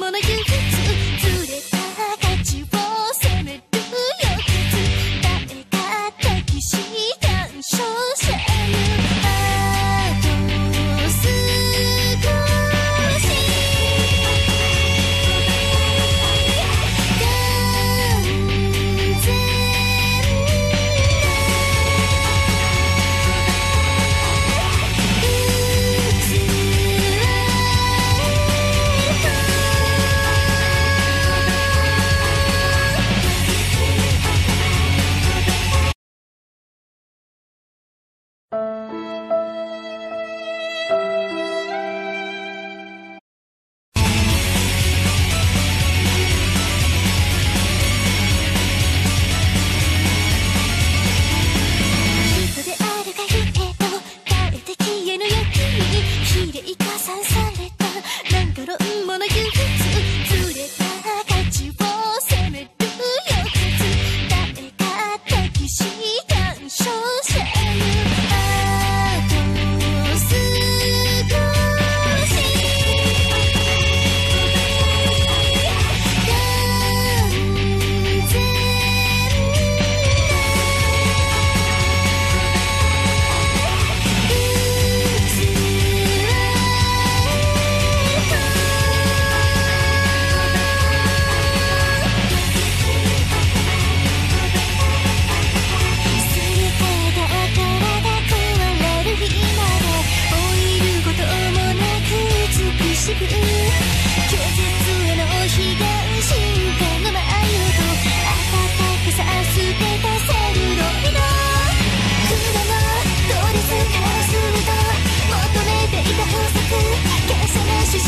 もの唯一連れて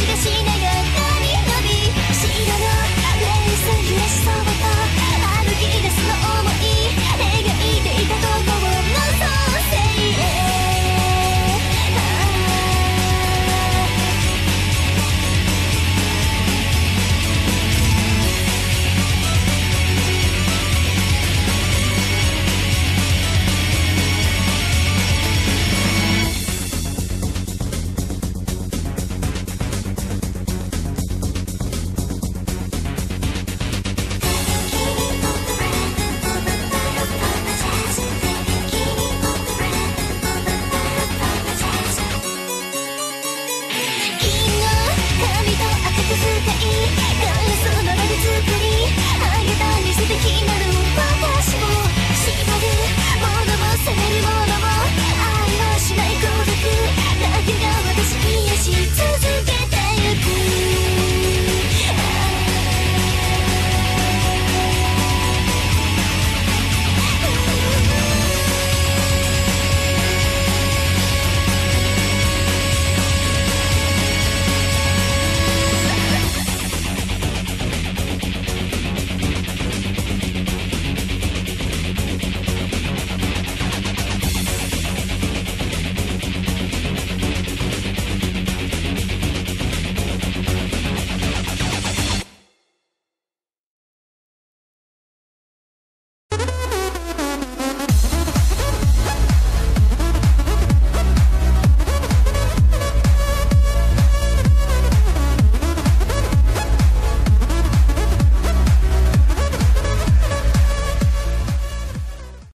しがし